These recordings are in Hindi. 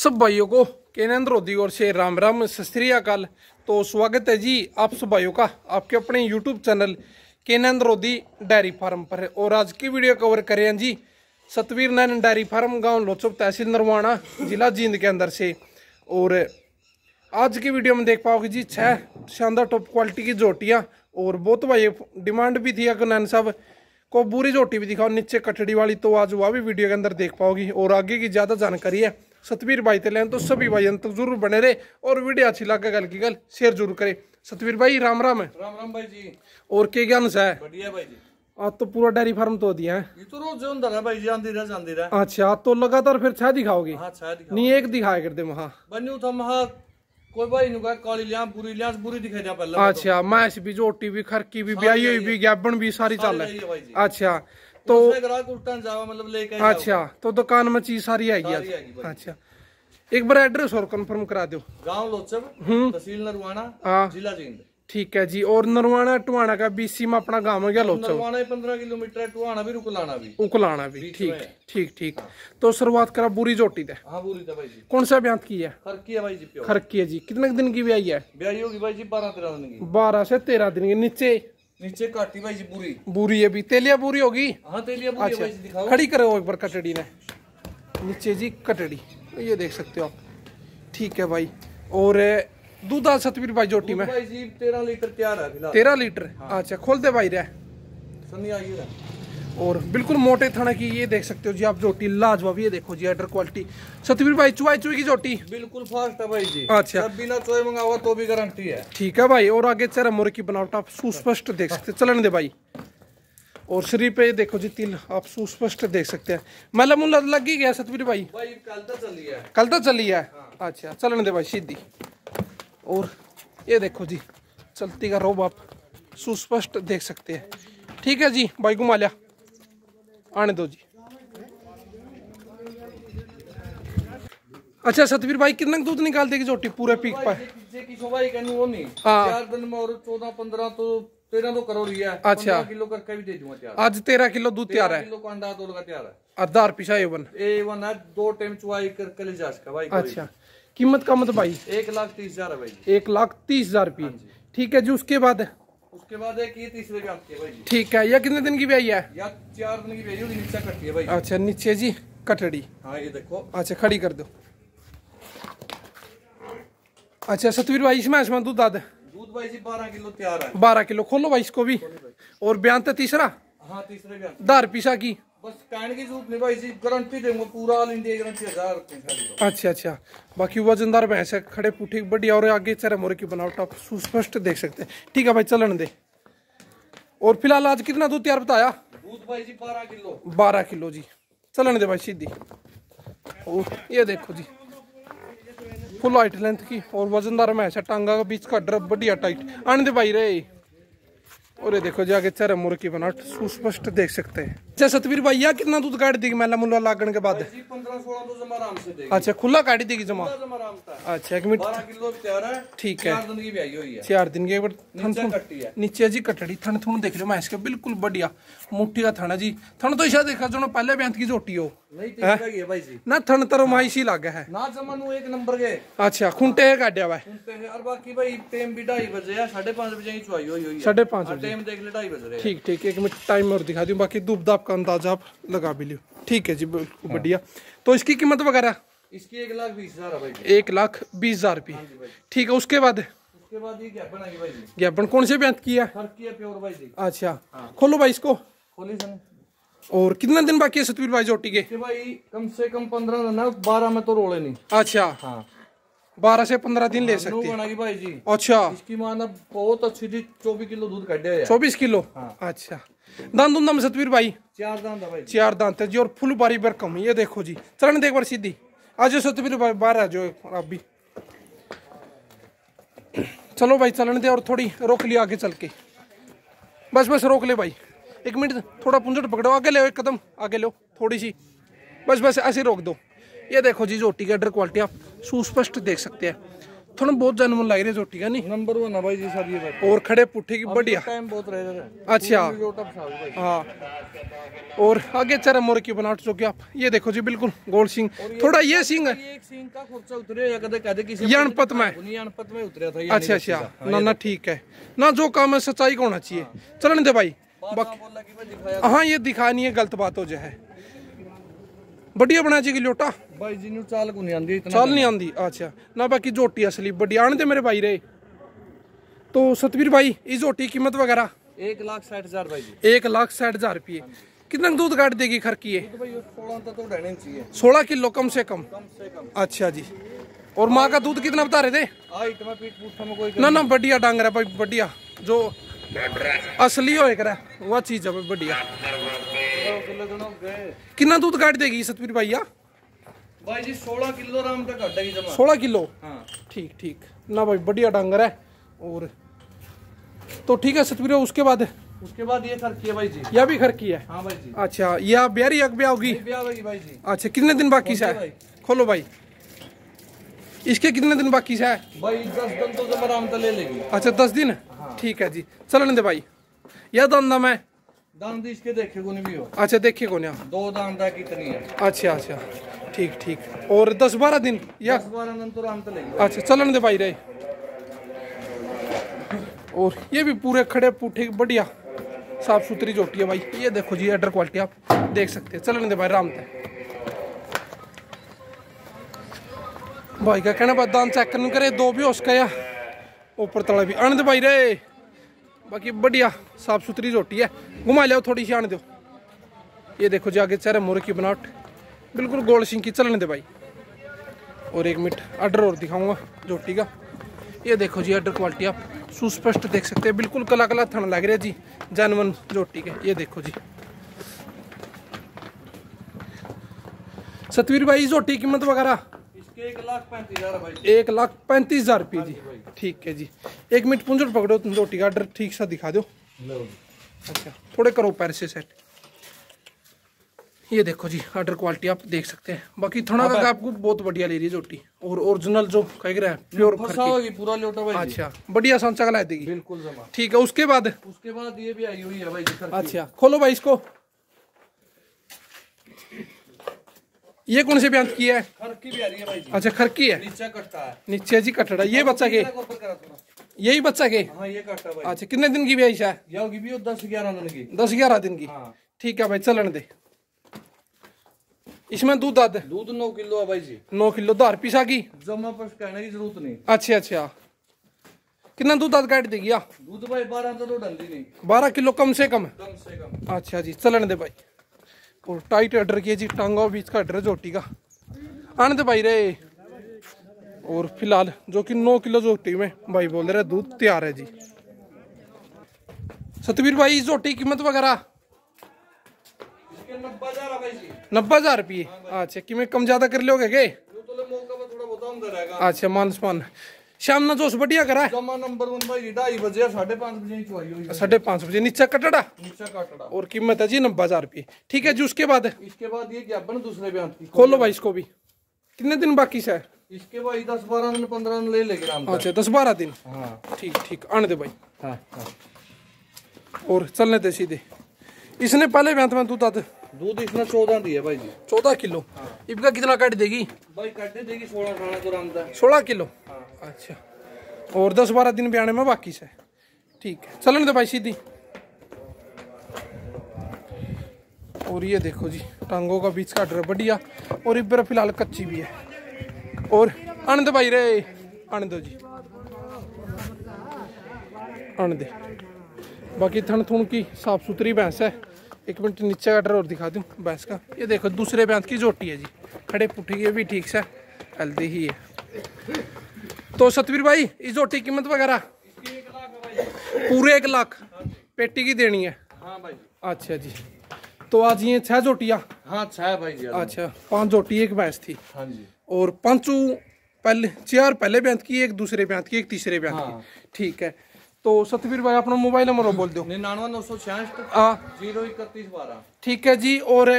सब भाइयों को केनेन्द्र रोधी और से राम राम, सस्त्री तो स्वागत है जी आप सब भाइयों का, आपके अपने यूट्यूब चैनल केनेन्द्र रोधी डेयरी फार्म पर। है और आज की वीडियो कवर करें जी सतवीर नैन डेयरी फार्म गाँव लोचप तहसील नरवाना जिला जींद के अंदर से। और आज की वीडियो में देख पाओगे जी छः शानदार टॉप क्वालिटी की जोटियाँ, और बहुत भाई डिमांड भी थी अगर नैन साहब को बुरी जोटी भी दिखाओ, नीचे कटड़ी वाली तो आज वह भी वीडियो के अंदर देख पाओगी। और आगे की ज़्यादा जानकारी है सतवीर भाई ते लें तो सभी भाई अंत तक ज़रूर बने रहे और वीडियो अच्छी लगे गल की गल शेयर ज़रूर करे। सतवीर भाई राम राम है? राम राम भाई जी। और के ज्ञान से है? बढ़िया भाई जी। आज तो पूरा डेयरी फार्म तो दिया है? ये तो रोज ਹੁੰਦਾ है भाई जी आंदी रह जांदी रह। अच्छा तो लगातार फिर छह दिखाओगे? हाँ छाया दिखा नहीं एक दिखाया कर दे वहाँ बन्यू था महा कोई भाई नु का काली लिया बुरी लिया बुरी दिखाई दिया पहले। अच्छा मैस भी जोटी भी खरकी भी ब्याई हुई भी गैबन भी सारी चल जी। है अच्छा तो मतलब लेके अच्छा तो दुकान में चीज़ सारी आएगी। अच्छा। एक बार एड्रेस और कंफर्म करा दो गाँव लोचब तहसील नरवाना हाँ। जिला जींद। ठीक है जी और नरवाना टुआना का बीसी में अपना गाँव है क्या लोचो नरवाना पंद्रह किलोमीटर है टुहाना भी रुकलाना भी। उकलाना भी ठीक ठीक ठीक। तो शुरुआत करा बुरी जोटी दे। हाँ बुरी था भाई जी। कौन सा ब्यांत की है? खरकी है भाई जी प्यो। खरकी है जी। कितने दिन की आई है? ब्याही होगी भाई जी बारह तेरह दिन की। बारह से तेरह दिन की नीचे। नीचे काटी भाई जी बुरी। बुरी है भी। तेलिया बुरी होगी? हाँ तेलिया बुरी है भाई जी दिखाओ। खड़ी करो एक बार कटड़ी ने। नीचे जी कटड़ी। ये देख सकते हो आप। ठीक है भाई। और दूध आ सतवीर भाई जोटी में। भाई जी तेरह लीटर तैयार है फ़िलहाल। तेरह लीटर? अच्छा खोल दे भाई रे। सुनिए है और बिल्कुल मोटे थाना की ये देख सकते हो जी आप जोटी लाजवाब ये देखो जी अडर क्वालिटी सतवीर भाई चुवाई चुई की जोटी? बिल्कुल फास्ट है भाई जी। अच्छा। बिना चोए मंगावा तो भी गारंटी है। ठीक है भाई और आगे चेहरा मोर की बनावट आप सुस्पष्ट देख सकते चलन दे भाई। और शरीर पे ये देखो जी तिल आप सुस्पष्ट देख सकते हैं। मतलब मुला लग ही गया सतवीर भाई। भाई कल तो चली है। कल तो चली है। अच्छा चलन दे भाई सीधी। और ये देखो जी चलती का रोब आप सुस्पष्ट देख सकते हैं। ठीक है जी भाई घुमा लिया। आने दो जी। अच्छा सतवीर भाई कितना दूध निकाल देगी जोटी पूरे पीक पर? ही हाँ। चार दिन में और चौदह पंद्रह तो तेरह तो करोड़ ही। है अच्छा। किलो करके भी दे दूँगा आज तेरह किलो दूध तैयार है। किलो का अंडा तोड़ का तैयार है। आधार पिछा ये बन ए वन है दो टाइम चुवाई कर कल जा भाई अच्छा। कीमत का मत भाई? एक लाख तीस हज़ार है भाई। एक लाख तीस हज़ार रुपये। ठीक है जी उसके बाद उसके बाद एक ये तीसरे का है भाई ठीक है यह कितने दिन की भी आई है? या चार दिन की होगी नीचे कटती है भाई अच्छा नीचे जी कटड़ी। हाँ ये देखो। अच्छा खड़ी कर दो। अच्छा सतवीर भाई इसमें इसमें दूध दाद दूध भाई जी बारह किलो तैयार है। बारह किलो खोलो भाई इसको भी। और बयान तो तीसरा? हाँ तीसरे का दार पीसा की। बस कहने की ज़रूरत नहीं भाई जी गारंटी देंगे पूरा ऑल इंडिया गारंटी हज़ार पैसा अच्छा अच्छा। बाकी वजनदार भैंस है खड़े पुठी बढ़िया और आगे चेहरे मोरे की बनावट आप सुस्पष्ट देख सकते हैं। ठीक है भाई चलन दे। और फ़िलहाल आज कितना दूध तैयार बताया? दूध भाई जी बारह किलो। बारह किलो जी। चलन दे भाई सीधी। और ये देखो जी फुल हाइट लेंथ की। और वजनदार में ऐसा टांगा का बीच का ड्रप बढ़िया टाइट आने दे भाई रे। और ये देखो जी आगे चेहरे मुर्ग की बनावट सुस्पष्ट देख सकते हैं। अच्छा सतवीर भाई यह कितना दूध काट देगी मेला मुला लागण के बाद? अच्छा खुला काट देगी जमा? अच्छा एक मिनट। ठीक है। चार दिन की चार थन नीचे जी कटड़ी थन थुन देख लो मैं इसके बिल्कुल बढ़िया। मुट्ठी का थाना जी। थन तो इशा देखा जो पहले बैंत की जोटी हो। नहीं तीसरा ही है भाई जी। ना थन तरो माई सी लागे है। ना जमानू एक नंबर के। अच्छा है है। है है है। रहे। ठीक ठीक एक मिनट टाइम और दिखा दूँ बाकी धूप दाप का अंदाज़ा आप लगा भी लियो। ठीक है जी बिल्कुल बढ़िया। तो इसकी कीमत वगैरह? इसकी एक लाख बीस हज़ार है भाई एक लाख बीस हज़ार रुपये। ठीक है उसके बाद? उसके बाद ये भाई कौन से की है? प्योर भाई जी। अच्छा। खोलो भाई इसको। खोली और कितना दिन बाकी है सतवीर भाई जोटी के? भाई कम से कम पंद्रह दिन है बारह में तो रोले नहीं। अच्छा। हाँ। बारह से पंद्रह दिन ले सकते हैं। भाई जी। अच्छा। इसकी माना बहुत अच्छी थी चौबीस किलो दूध काटे है। चौबीस किलो? अच्छा। दान दूंदा में सतवीर भाई? चार दान भाई चार दांत है जी और फुल बारी बार कम। ये देखो जी चरण देख बार सीधी। आज सतवीर भाई बाहर आ जाओ आप भी। चलो भाई चलन दे और थोड़ी रोक लिया आगे चल के। बस बस रोक ले भाई। एक मिनट थोड़ा पुंजट पकड़ो आगे ले एक कदम आगे लो थोड़ी सी। बस बस ऐसे रोक दो। ये देखो जी जोटी की अडर क्वालिटी आप सुस्पष्ट देख सकते हैं। थोड़ा बहुत जन्म लग रही झोटी का नहीं? नंबर वन है भाई जी सर ये और खड़े पुट्ठे की बढ़िया। टाइम बहुत रह अच्छा। हाँ और आगे चरम मोर की बनावट चुके आप ये देखो जी बिल्कुल गोल सिंह थोड़ा ये सिंह है। ये एक का खर्चा उतरे या कदे कदे किसी ये अनपत में नहीं में उतरा था अच्छा अच्छा। ना ना ठीक है। ना जो काम है सच्चाई का होना चाहिए। चलन दे भाई। दिखाया हाँ ये दिखा नहीं है गलत बात हो। जाए बढ़िया बना लोटा। भाई जी नु चाल को नहीं आंदी इतना चाल नहीं आंदी अच्छा। ना बाकी जोटी असली बढ़िया आने मेरे भाई रे। तो सतवीर भाई इस जोटी कीमत वगैरह? एक लाख साठ हज़ार भाई जी। एक लाख साठ हज़ार रुपये। कितना दूध काट देगी खर की तो सोलह तो सोलह किलो कम से कम। कम से कम। अच्छा जी। और माँ का दूध कितना बता रहे थे? कोई ना ना बढ़िया डांगर है भाई बढ़िया। जो असली होए करा वह चीज़ है बढ़िया। कितना दूध काट देगी सतवीर भैया भाई जी सोलह किलो राम तक जमा। सोलह किलो? हाँ। ठीक ठीक। ना भाई बढ़िया डांगर है और तो ठीक है सतवीर उसके बाद? उसके बाद ये खर्च किया भाई जी। यह भी खर की है? हाँ भाई जी। अच्छा यह होगी? ये ब्याह होगी भाई जी। अच्छा कितने दिन बाकी से है? खोलो भाई। इसके कितने दिन बाकी से है? भाई दस दिन तो जमा राम ले लेगी। अच्छा दस दिन? ठीक है जी। चलन दे भाई। यह दान दाम है दाम दी इसके देखे को नहीं भी हो। अच्छा देखिए कौन यहाँ दो दाम दा कितनी है? अच्छा अच्छा। ठीक ठीक। और दस बारह दिन या दस बारह दिन तो तक लेगी। अच्छा चलन दे भाई रे। और ये भी पूरे खड़े पुठे बढ़िया। साफ़ सुथरी जोटी है भाई। ये देखो जी अडर क्वालिटी आप देख सकते हैं। चलन दे भाई राम ते। भाई का कहना बात? दान चेक करने करे। दो भी हो सका ऊपर तला भी। आने दे भाई रे। बाकी बढ़िया साफ़ सुथरी रोटी है। घुमा लिया थोड़ी सी आने दो ये देखो जी, आगे चेहरे मोर की बनावट। बिल्कुल गोल सिंह की चलने दे भाई। और एक मिनट ऑर्डर और दिखाऊँगा जोटी का। ये देखो जी ऑर्डर क्वालिटी आप सुस्पष्ट देख सकते हैं। बिल्कुल कला कला थन लग रहा है जी, जानवन जोटी के। ये देखो जी। सतवीर भाई रोटी कीमत वगैरह एक लाख पैंतीस हज़ार है रुपये जी। ठीक है जी। एक मिनट पुंजर पकड़ो तुम जोटी का ऑर्डर ठीक सा दिखा दो। अच्छा थोड़े करो पैर से सेट ये देखो जी ऑर्डर क्वालिटी आप देख सकते हैं। बाकी थोड़ा का आपको बहुत बढ़िया ले रही है जोटी और ओरिजिनल जो कह रहा है प्योर पूरा लोटा भाई अच्छा बढ़िया सांचा का ला देगी। बिल्कुल जमा। ठीक है उसके बाद? उसके बाद ये भी आई हुई है भाई अच्छा खोलो भाई इसको। ये कौन से बयान की है? खर की भी आ रही है भाई जी। अच्छा खरकी है। नीचे कट्टा है। नीचे जी कटड़ा। ये बच्चा के? को यही बच्चा के? हाँ ये कट्टा भाई। अच्छा कितने दिन की ब्याई है? ये होगी भी दस ग्यारह दिन की। दस ग्यारह दिन की? हाँ। ठीक है भाई चलन दे। इसमें दूध दाद दूध नौ किलो है भाई जी। नौ किलो। दार पीसा की जमा पर कहने की ज़रूरत नहीं। अच्छा अच्छा। कितना दूध दाद काट देगी दूध भाई बारह तो नहीं। बारह किलो कम से कम। कम से कम। अच्छा जी चलन दे भाई। और टाइट ऑर्डर किए जी टांगा बीच का ऑर्डर जोटी का। आने दे भाई रे। और फ़िलहाल जो कि नौ किलो जोटी में भाई बोल रहे दूध तैयार है जी। सतवीर भाई इस जोटी कीमत वगैरह? नब्बे हज़ार रुपये। अच्छा कि मैं कम ज़्यादा कर लोगे के? तो अच्छा मान स्मान शाम ना जोश बढ़िया करा है जमा नंबर वन भाई जी ढाई बजे साढ़े पाँच बजे चुवाई हुई है साढ़े पाँच बजे नीचे कटड़ा नीचे काटड़ा और कीमत है जी नब्बे हज़ार रुपये ठीक है जी उसके बाद इसके बाद ये क्या बन दूसरे बयान की खोलो भाई इसको भी कितने दिन बाकी से है इसके भाई दस बारह दिन पंद्रह दिन ले लेंगे अच्छा दस बारह दिन हाँ ठीक ठीक आने दे भाई हाँ हाँ और चलने दे सीधे इसने पहले ब्यांत में दूध आते दूध इसने चौदह दी है भाई जी। चौदह किलो। इनका कितना काट देगी? भाई काटने देगी सोलह अठारह तक। सोलह किलो? अच्छा। और दस बारह दिन बयाने में बाकी से? ठीक है। चलने दे भाई सीधी। और ये देखो जी टांगों का बीच का ड्र बढ़िया। और इधर फ़िलहाल कच्ची भी है। और आने दे भाई रे आने दो जी। आने दे बाकी थन थुन की साफ़ सुथरी भैंस है। एक मिनट नीचे का ड्र और दिखा दूँ भैंस का। ये देखो दूसरे भैंस की जोटी है जी। खड़े पुठी ये भी ठीक से हेल्दी ही है। तो सतवीर भाई इस जोटी की कीमत वगैरह? है पूरे एक लाख। पेटी की देनी है? हाँ भाई अच्छा जी। तो आज ये छह जोटियाँ? हाँ छह भाई जी अच्छा पाँच जोटी एक भैंस थी। हाँ जी। और पाँचों पहले चार पहले बैंत की एक दूसरे बैंत की एक तीसरे हाँ। की। ठीक है। तो सतवीर भाई अपना मोबाइल नंबर बोल दो ठीक है जी और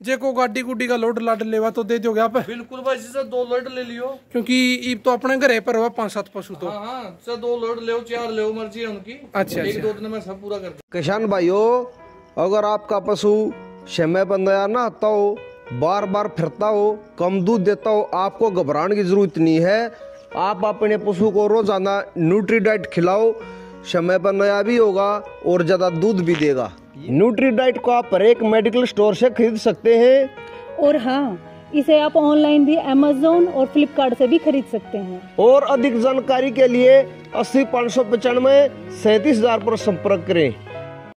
जे को गाड़ी गुड्डी का लोड लाड लेवा तो दे दोगे आप। बिल्कुल भाई जी सर दो लोड ले लियो। क्योंकि ईब तो अपने घरे पर हुआ पाँच सात पशु तो। हाँ हाँ सर दो लोड ले चार ले मर्ज़ी है उनकी। अच्छा एक अच्छा। दो दिन में सब पूरा कर दूँ किसान भाइयों अगर आपका पशु समय पर नया ना आता हो बार बार फिरता हो कम दूध देता हो आपको घबराने की ज़रूरत नहीं है। आप अपने पशु को रोज़ाना न्यूट्री डाइट खिलाओ समय पर नया भी होगा और ज़्यादा दूध भी देगा। न्यूट्री डाइट को आप हर मेडिकल स्टोर से खरीद सकते हैं। और हाँ इसे आप ऑनलाइन भी अमेजोन और फ्लिपकार्ट से भी खरीद सकते हैं। और अधिक जानकारी के लिए अस्सी पाँच सौ पचानवे सैतीस हज़ार आरोप संपर्क करें।